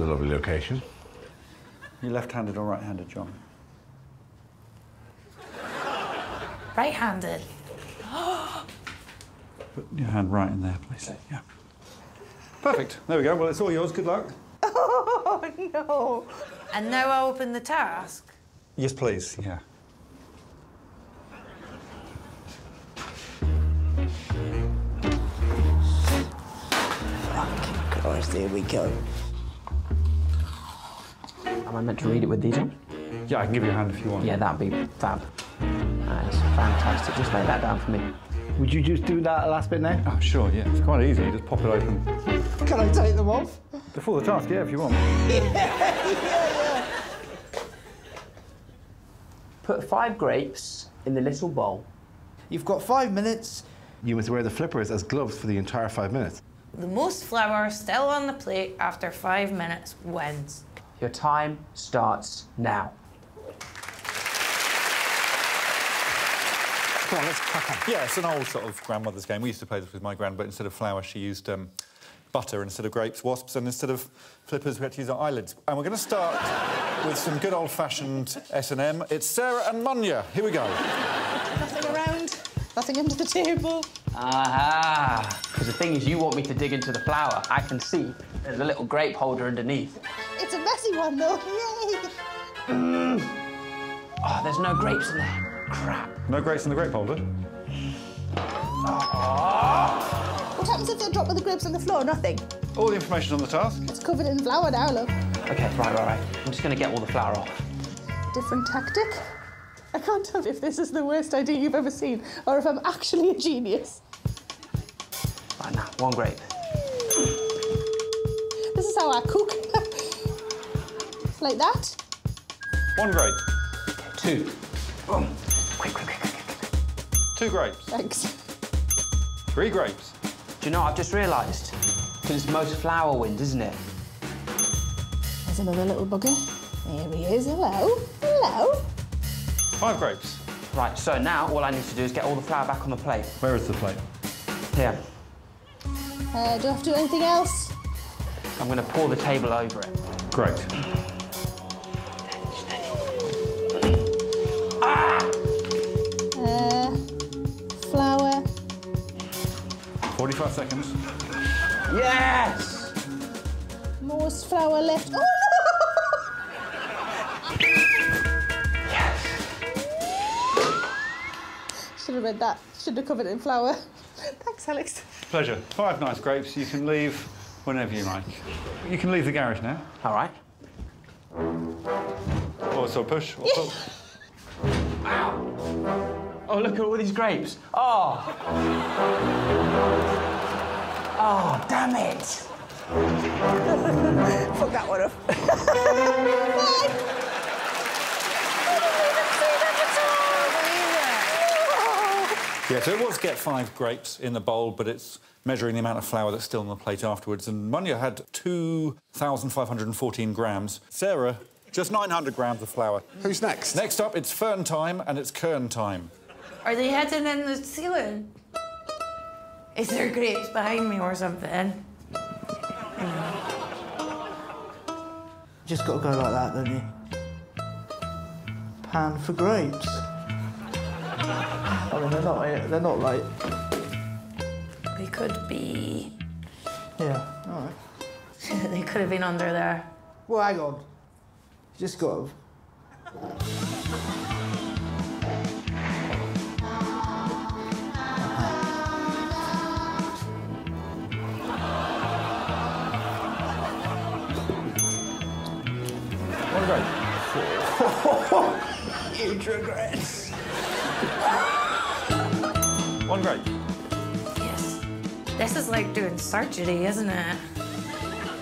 a lovely location. You left-handed or right-handed, John? Right-handed. Put your hand right in there, please. Yeah. Perfect. There we go. Well, it's all yours. Good luck. Oh, no. And now I open the task. Yes, please. Yeah. Fucking Christ, here we go. Am I meant to read it with these on? Yeah, I can give you a hand if you want. Yeah, that'd be fab. Uh, that is fantastic. Just lay that down for me. Would you just do that last bit now? Oh, sure, yeah. It's quite easy. Just pop it open. Can I take them off? Before the task, yeah, if you want. Put five grapes in the little bowl. You've got five minutes. You must wear the flippers as gloves for the entire five minutes. The most flour still on the plate after five minutes wins. Your time starts now. Come on, let's crack on. Yeah, it's an old sort of grandmother's game. We used to play this with my gran, but instead of flour, she used um, butter instead of grapes, wasps, and instead of flippers, we had to use our eyelids. And we're going to start with some good old-fashioned S&M. It's Sarah and Munya. Here we go. Nothing around, nothing under the table. Aha! Because the thing is, you want me to dig into the flour. I can see there's a little grape holder underneath. It's a messy one, though. Yay! Oh, there's no grapes in there. Crap. No grapes in the grape holder? Ah. What happens if they drop with the grapes on the floor? Nothing. All the information on the task. It's covered in flour now, look. Okay, right, right, right. I'm just going to get all the flour off. Different tactic. I can't tell if this is the worst idea you've ever seen or if I'm actually a genius. Right now, one grape. This is how I cook. Like that. One grape. Two. Boom. Quick, quick, quick, quick, quick. Two grapes. Thanks. Three grapes. Do you know what I've just realised? Because it's most flour wins, isn't it? There's another little bugger. There he is. Hello. Hello. Five grapes. Right, so now all I need to do is get all the flour back on the plate. Where is the plate? Here. Uh, do I have to do anything else? I'm going to pour the table over it. Great. 45 seconds. Yes! Most flour left. Oh, no! Should have read that. Should have covered it in flour. Thanks, Alex. Pleasure. Five nice grapes. You can leave whenever you like. You can leave the garage now. All right. Or so push. Or pull. Oh, look at all these grapes. Oh! Oh, damn it! Fuck that one up. Yeah, so it was get five grapes in the bowl, but it's measuring the amount of flour that's still on the plate afterwards. And Munya had 2,514 grams. Sarah, just 900 grams of flour. Who's next? Next up, it's Fern time and it's Kern time. Are they hidden in the ceiling? Is there grapes behind me or something? Just got to go like that, don't you? Pan for grapes. I mean, they're not. They're not like. They could be. Yeah. All right. they could have been under there. Well, hang on. Just got to. Grape. Huge regrets. One grape. Yes. This is like doing surgery, isn't it?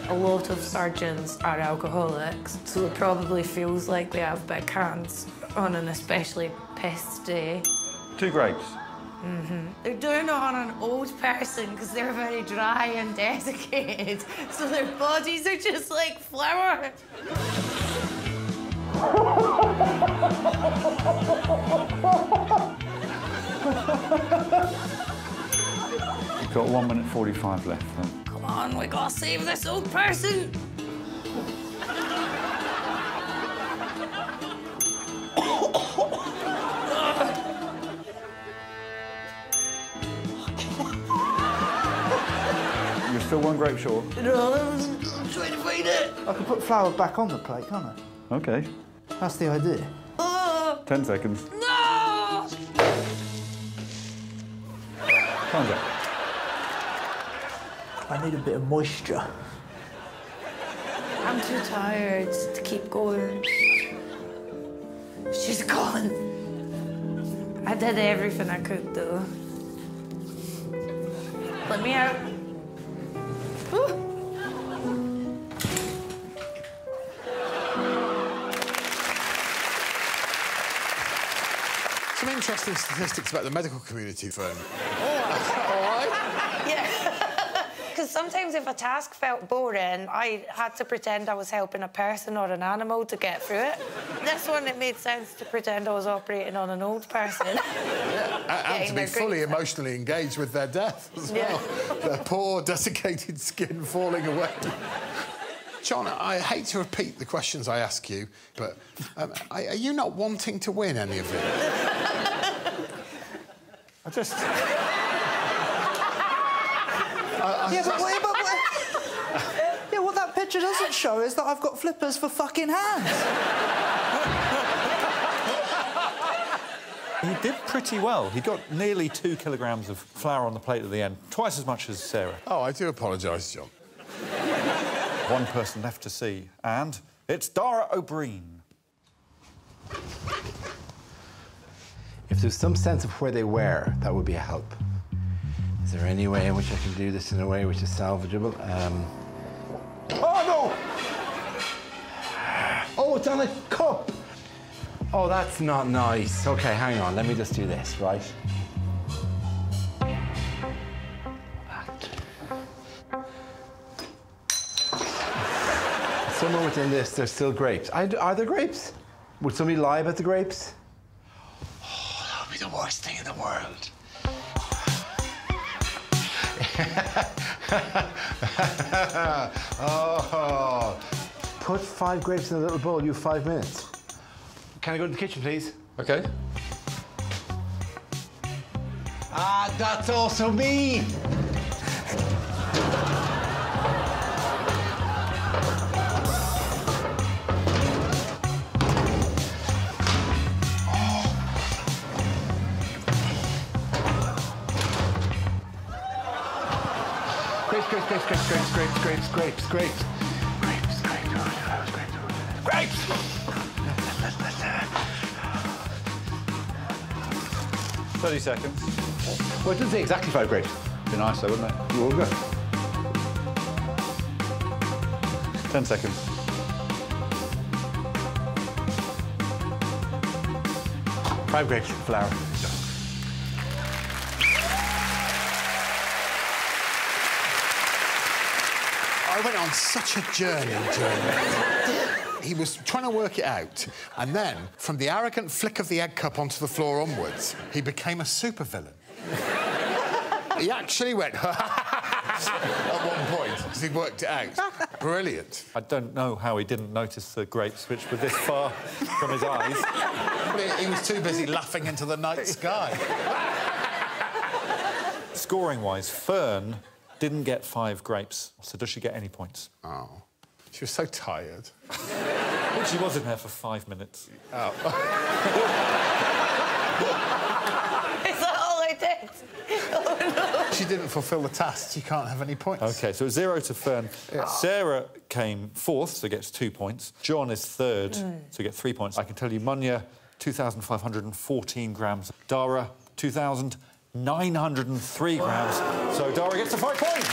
A lot of surgeons are alcoholics, so it probably feels like they have big hands on an especially pissed day. Two grapes. Mm-hmm. They're doing it on an old person because they're very dry and desiccated, so their bodies are just like flour. You've got one minute 45 left then. Come on, we gotta save this old person. You're still one grape short. No, I trying to find it. I can put flour back on the plate, can't I? Okay. That's the idea. Ten seconds. No! Time's up. I need a bit of moisture. I'm too tired to keep going. She's gone. I did everything I could, though. Let me out. Whew. Interesting statistics about the medical community, Fern. Yeah. Because sometimes if a task felt boring, I had to pretend I was helping a person or an animal to get through it. This one, it made sense to pretend I was operating on an old person. And, and to be fully grapes out. emotionally engaged with their death as Yeah. well. Their poor, desiccated skin falling away. John, I hate to repeat the questions I ask you, but um, are are you not wanting to win any of it? I just. Yeah, but, wait, but, but yeah, what that picture doesn't show is that I've got flippers for fucking hands. He did pretty well. He got nearly two kilograms of flour on the plate at the end, twice as much as Sarah. Oh, I do apologise, John. One person left to see, and it's Dara Ó Briain. If there's some sense of where they were, that would be a help. Is there any way in which I can do this in a way which is salvageable? Um... Oh, no! Oh, it's on a cup! Oh, that's not nice. Okay, hang on. Let me just do this, right? Somewhere within this, there's still grapes. I, are there grapes? Would somebody lie about the grapes? That would be the worst thing in the world. oh, put five grapes in a little bowl. You have five minutes. Can I go to the kitchen, please? Okay. Ah, that's also me. Grapes, grapes, grapes, grapes, grapes, grapes, grapes, grapes, grapes. Grapes, grapes, grapes, grapes, grapes. Thirty seconds. Well, it doesn't say exactly five grapes. Be nice, though, wouldn't it? You all good? Ten seconds. Five grapes, flour. I went on such a journey that. He was trying to work it out, and then, from the arrogant flick of the egg cup onto the floor onwards, he became a supervillain. he actually went at one point because he worked it out. Brilliant. I don't know how he didn't notice the grapes, which were this far from his eyes. He, he was too busy laughing into the night sky. Scoring-wise, Fern didn't get five grapes. So does she get any points? Oh, she was so tired. She was in there for five minutes. Oh. Is that all I did? Oh, She didn't fulfil the task. She can't have any points. OK, so zero to Fern. Sarah came fourth, so gets two points. John is third, mm. so get three points. I can tell you, Munya, 2,514 grams. Dara, 2,903 grams. So Dara gets the five points.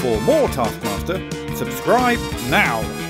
For more Taskmaster, subscribe now.